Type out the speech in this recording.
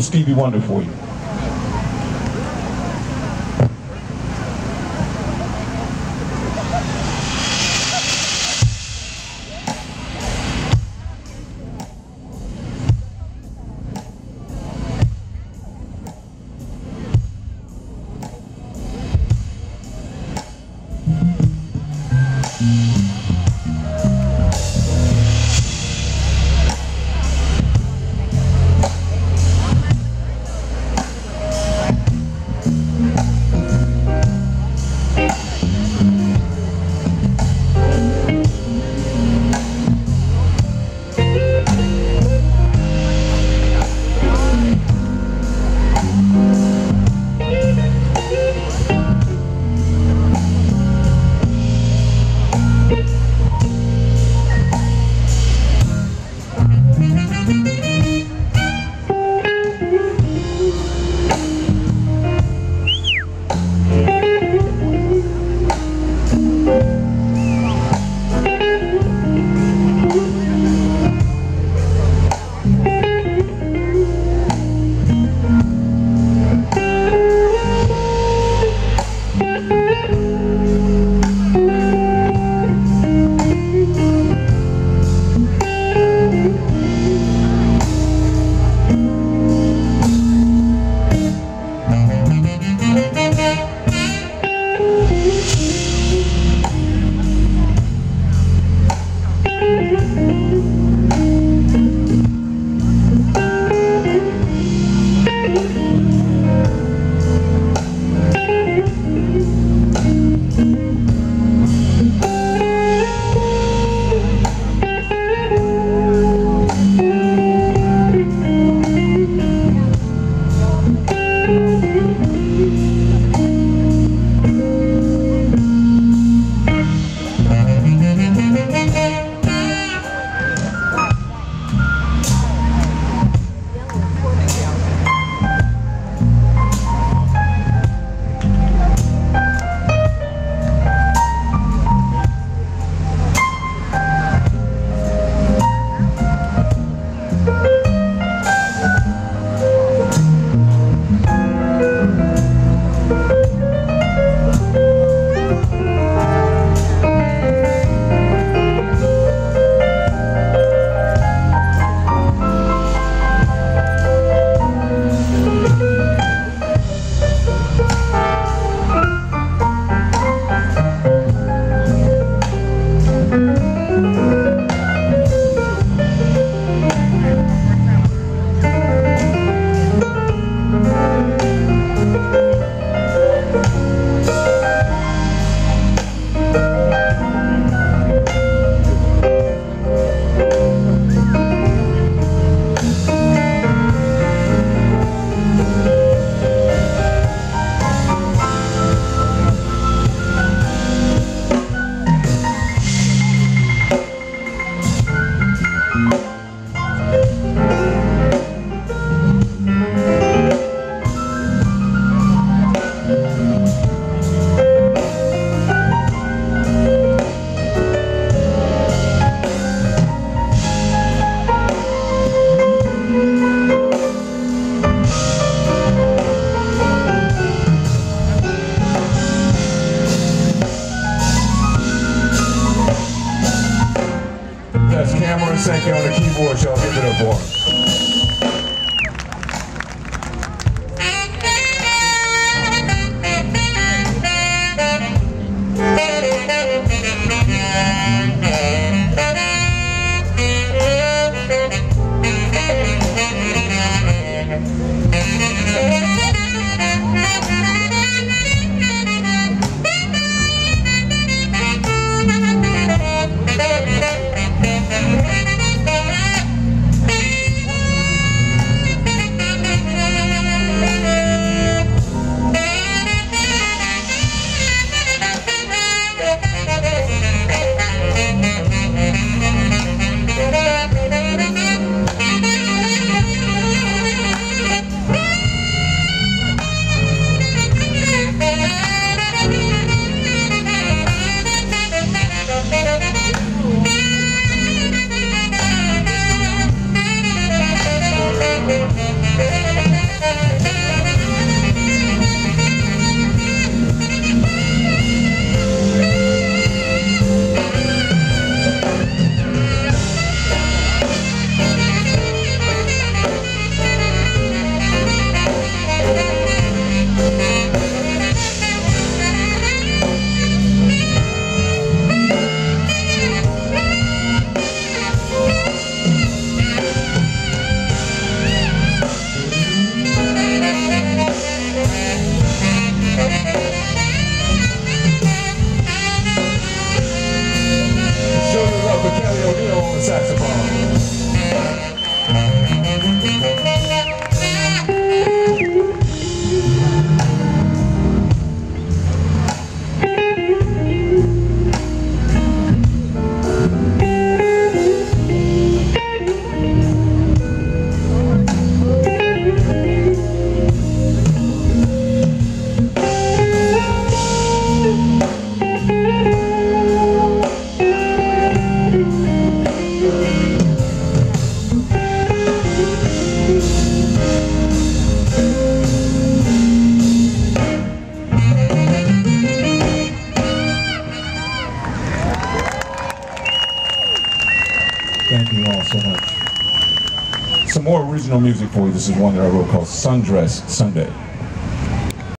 Stevie Wonder for you. That's Cameron Sankey on the keyboard, y'all. Give it up for him. Thank you all so much. Some more original music for you. This is one that I wrote called Sundress Sunday.